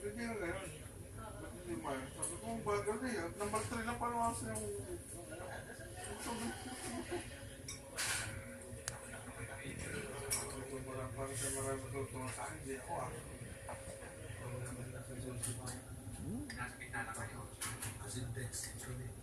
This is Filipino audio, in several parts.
Ganyan na yun. Lima. Sabi ko, ang bagal na yun. Number 3 lang pala kasi yung... Parang sa marami ko tulungan sa akin, hindi ako ah. Nasa pitana kayo. Kasi text, actually.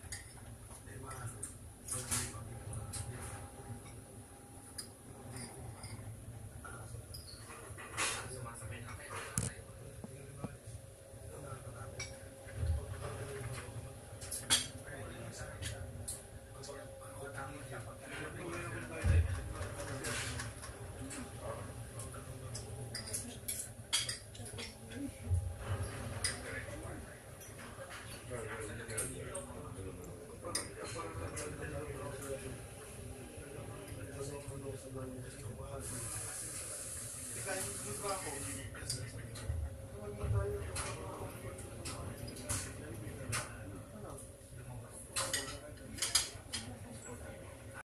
Thank you.